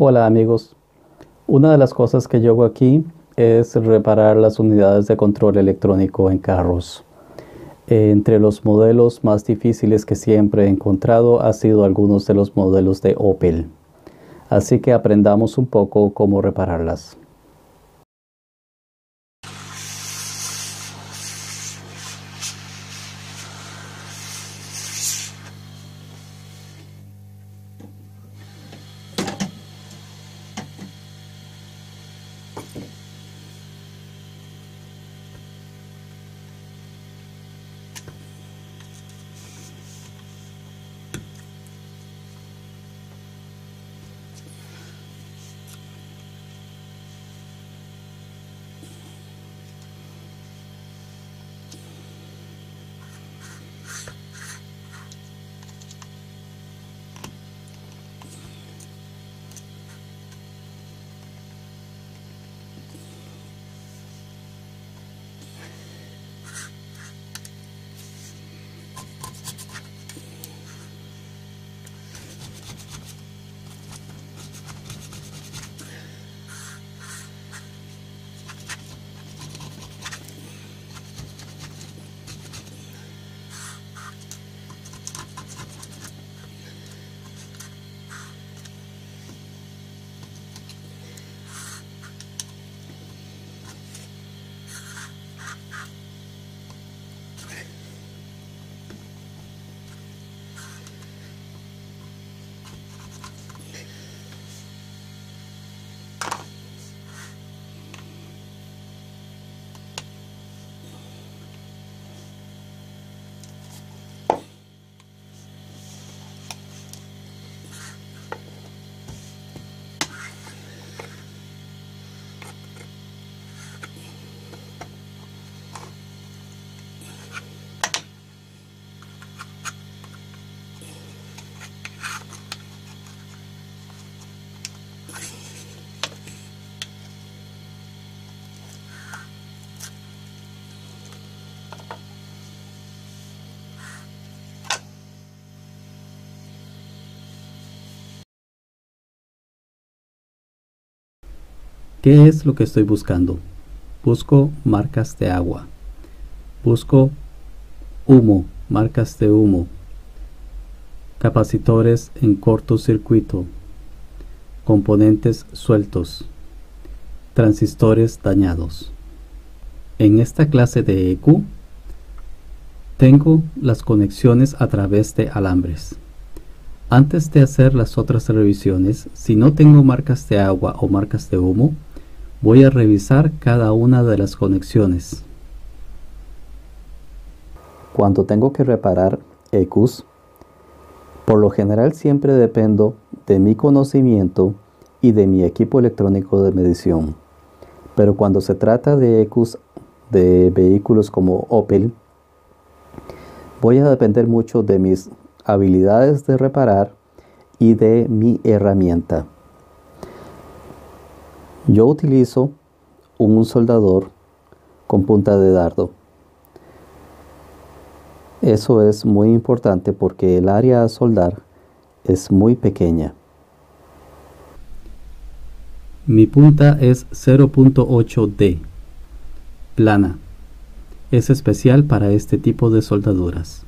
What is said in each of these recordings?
Hola amigos, una de las cosas que yo hago aquí es reparar las unidades de control electrónico en carros. Entre los modelos más difíciles que siempre he encontrado ha sido algunos de los modelos de Opel. Así que aprendamos un poco cómo repararlas. ¿Qué es lo que estoy buscando? Busco marcas de agua. Busco humo, marcas de humo. Capacitores en cortocircuito. Componentes sueltos. Transistores dañados. En esta clase de EQ tengo las conexiones a través de alambres. Antes de hacer las otras revisiones, si no tengo marcas de agua o marcas de humo, Voy a revisar cada una de las conexiones. Cuando tengo que reparar EQs, por lo general siempre dependo de mi conocimiento y de mi equipo electrónico de medición. Pero cuando se trata de EQs de vehículos como Opel, voy a depender mucho de mis habilidades de reparar y de mi herramienta. Yo utilizo un soldador con punta de dardo. Eso es muy importante porque el área a soldar es muy pequeña. Mi punta es 0.8D, plana. Es especial para este tipo de soldaduras.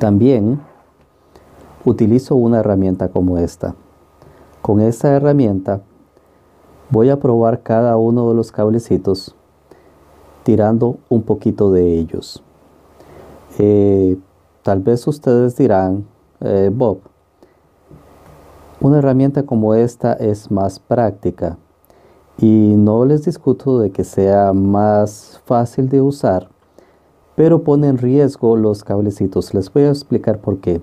También utilizo una herramienta como esta. Con esta herramienta voy a probar cada uno de los cablecitos tirando un poquito de ellos. Eh, tal vez ustedes dirán, eh, Bob, una herramienta como esta es más práctica y no les discuto de que sea más fácil de usar, pero pone en riesgo los cablecitos. Les voy a explicar por qué.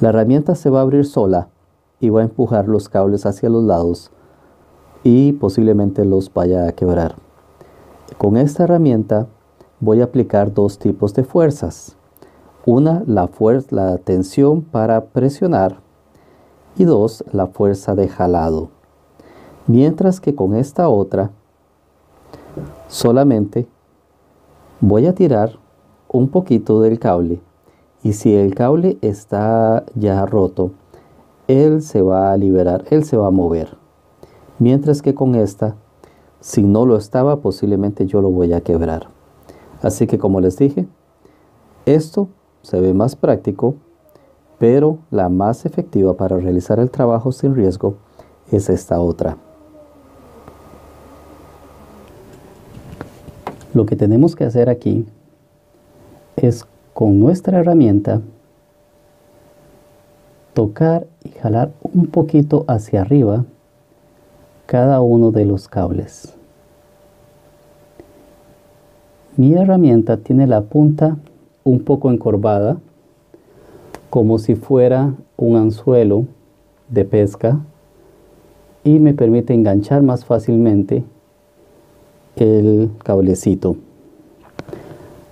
La herramienta se va a abrir sola y va a empujar los cables hacia los lados y posiblemente los vaya a quebrar. Con esta herramienta voy a aplicar dos tipos de fuerzas. Una, la, fuerza, la tensión para presionar y dos, la fuerza de jalado. Mientras que con esta otra, solamente voy a tirar un poquito del cable Y si el cable está ya roto, él se va a liberar, él se va a mover. Mientras que con esta, si no lo estaba, posiblemente yo lo voy a quebrar. Así que como les dije, esto se ve más práctico, pero la más efectiva para realizar el trabajo sin riesgo es esta otra. Lo que tenemos que hacer aquí es con nuestra herramienta tocar y jalar un poquito hacia arriba cada uno de los cables. Mi herramienta tiene la punta un poco encorvada, como si fuera un anzuelo de pesca y me permite enganchar más fácilmente el cablecito.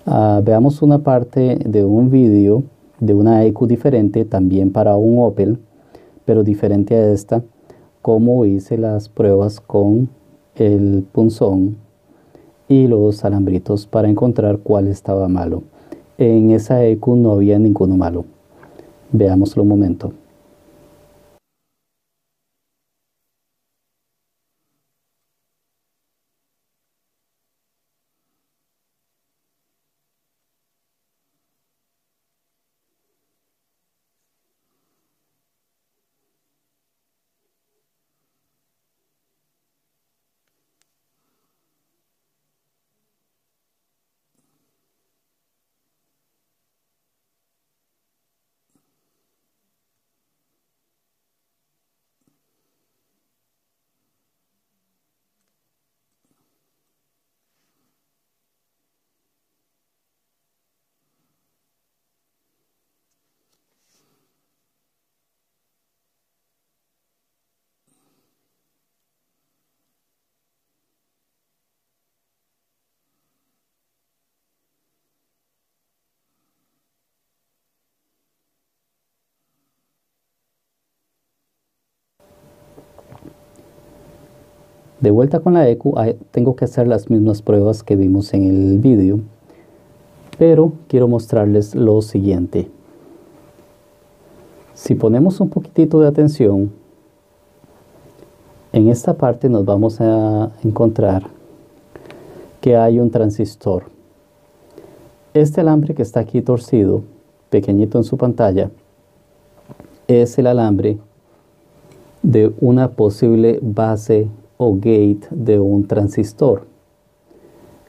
Ah, veamos una parte de un vídeo de una EQ diferente también para un Opel, pero diferente a esta, como hice las pruebas con el punzón y los alambritos para encontrar cuál estaba malo. En esa EQ no había ninguno malo. Veámoslo un momento. De vuelta con la ECU, tengo que hacer las mismas pruebas que vimos en el vídeo, pero quiero mostrarles lo siguiente. Si ponemos un poquitito de atención, en esta parte nos vamos a encontrar que hay un transistor. Este alambre que está aquí torcido, pequeñito en su pantalla, es el alambre de una posible base o gate de un transistor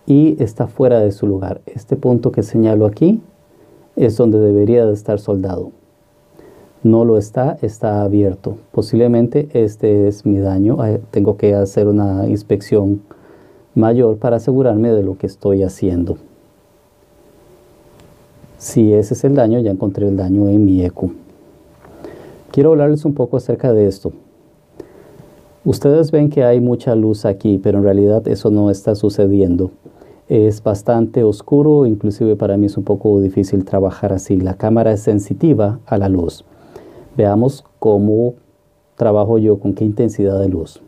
y está fuera de su lugar. Este punto que señalo aquí es donde debería de estar soldado. No lo está, está abierto. Posiblemente este es mi daño. Tengo que hacer una inspección mayor para asegurarme de lo que estoy haciendo. Si ese es el daño, ya encontré el daño en mi eco. Quiero hablarles un poco acerca de esto. Ustedes ven que hay mucha luz aquí, pero en realidad eso no está sucediendo. Es bastante oscuro, inclusive para mí es un poco difícil trabajar así. La cámara es sensitiva a la luz. Veamos cómo trabajo yo, con qué intensidad de luz.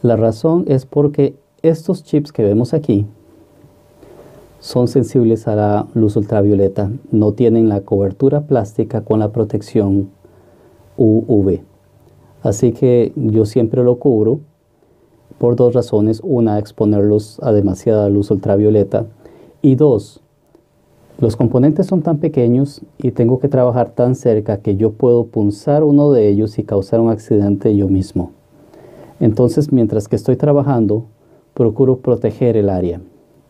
La razón es porque estos chips que vemos aquí son sensibles a la luz ultravioleta, no tienen la cobertura plástica con la protección UV. Así que yo siempre lo cubro por dos razones. Una, exponerlos a demasiada luz ultravioleta. Y dos, los componentes son tan pequeños y tengo que trabajar tan cerca que yo puedo punzar uno de ellos y causar un accidente yo mismo. Entonces, mientras que estoy trabajando, procuro proteger el área.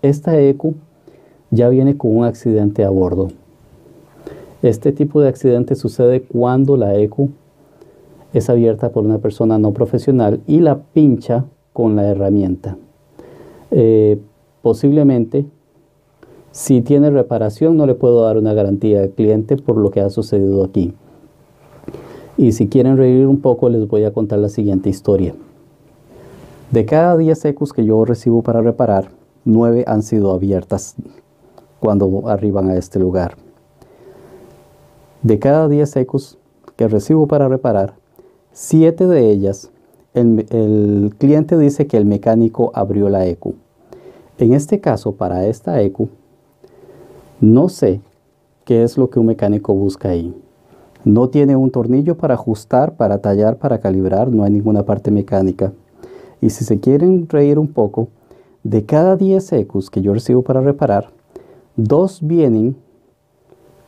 Esta ECU ya viene con un accidente a bordo. Este tipo de accidente sucede cuando la ECU es abierta por una persona no profesional y la pincha con la herramienta. Eh, posiblemente, si tiene reparación, no le puedo dar una garantía al cliente por lo que ha sucedido aquí. Y si quieren reír un poco, les voy a contar la siguiente historia. De cada 10 ECUs que yo recibo para reparar, 9 han sido abiertas cuando arriban a este lugar. De cada 10 ecos que recibo para reparar, 7 de ellas, el, cliente dice que el mecánico abrió la eco. En este caso, para esta ECU, no sé qué es lo que un mecánico busca ahí. No tiene un tornillo para ajustar, para tallar, para calibrar, no hay ninguna parte mecánica. Y si se quieren reír un poco, de cada 10 ECUs que yo recibo para reparar, dos vienen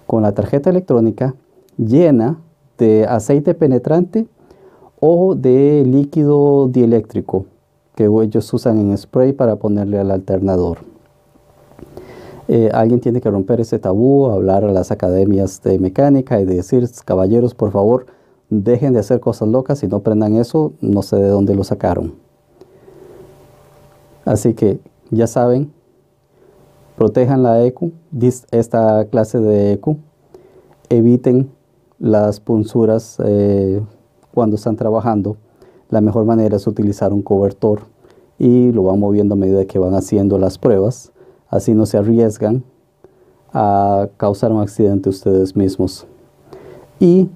con la tarjeta electrónica llena de aceite penetrante o de líquido dieléctrico que ellos usan en spray para ponerle al alternador. Eh, alguien tiene que romper ese tabú, hablar a las academias de mecánica y decir, caballeros, por favor, dejen de hacer cosas locas y no prendan eso, no sé de dónde lo sacaron. Así que ya saben, protejan la ECU, esta clase de ECU, eviten las punzuras eh, cuando están trabajando. La mejor manera es utilizar un cobertor y lo van moviendo a medida que van haciendo las pruebas. Así no se arriesgan a causar un accidente ustedes mismos. Y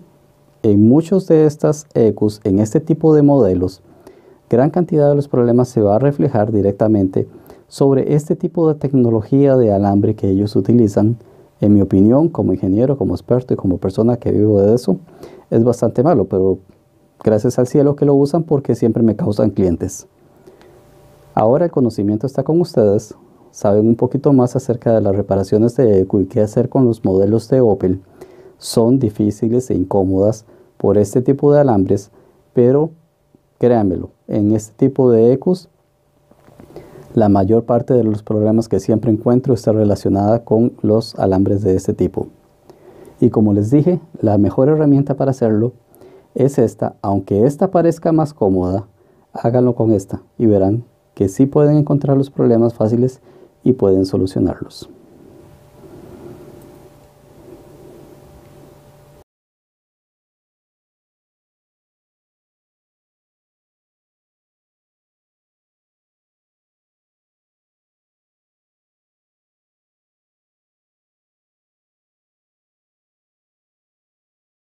en muchos de estas ECUs, en este tipo de modelos, gran cantidad de los problemas se va a reflejar directamente sobre este tipo de tecnología de alambre que ellos utilizan en mi opinión, como ingeniero, como experto y como persona que vivo de eso, es bastante malo, pero gracias al cielo que lo usan porque siempre me causan clientes. Ahora el conocimiento está con ustedes, saben un poquito más acerca de las reparaciones de ECU y qué hacer con los modelos de Opel. Son difíciles e incómodas por este tipo de alambres, pero créanmelo, en este tipo de ECUs la mayor parte de los problemas que siempre encuentro está relacionada con los alambres de este tipo. Y como les dije, la mejor herramienta para hacerlo es esta. Aunque esta parezca más cómoda, háganlo con esta y verán que sí pueden encontrar los problemas fáciles y pueden solucionarlos.